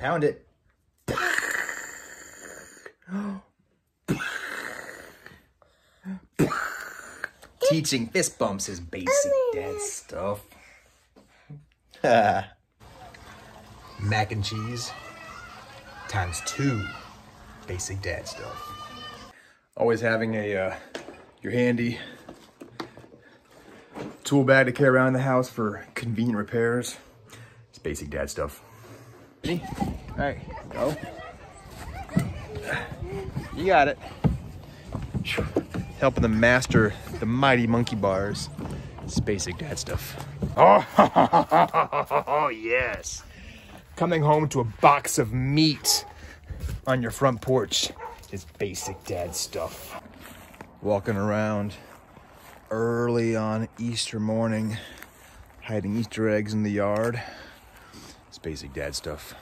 Pound it. Teaching fist bumps is basic dad stuff. Mac and cheese times two. Basic dad stuff. Always having a uh, your handy tool bag to carry around the house for convenient repairs. It's basic dad stuff. Ready? All right, go. You got it. Helping them master the mighty monkey bars. It's basic dad stuff. Oh, yes. Coming home to a box of meat on your front porch is basic dad stuff. Walking around early on Easter morning, hiding Easter eggs in the yard. Basic dad stuff.